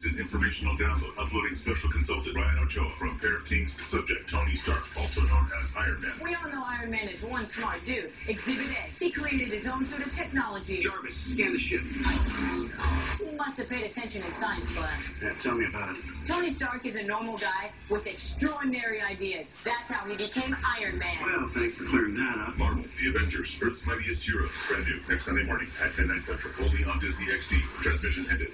This is informational download uploading special consultant Ryan Ochoa from Pair of Kings subject Tony Stark, also known as Iron Man. We all know Iron Man is one smart dude. Exhibit A. He created his own sort of technology. Jarvis, scan the ship. He must have paid attention in science class. Yeah, tell me about it. Tony Stark is a normal guy with extraordinary ideas. That's how he became Iron Man. Well, thanks for clearing that up. Marvel, The Avengers, Earth's Mightiest Heroes, brand new next Sunday morning at 10, 9 central, only on Disney XD. Transmission ended.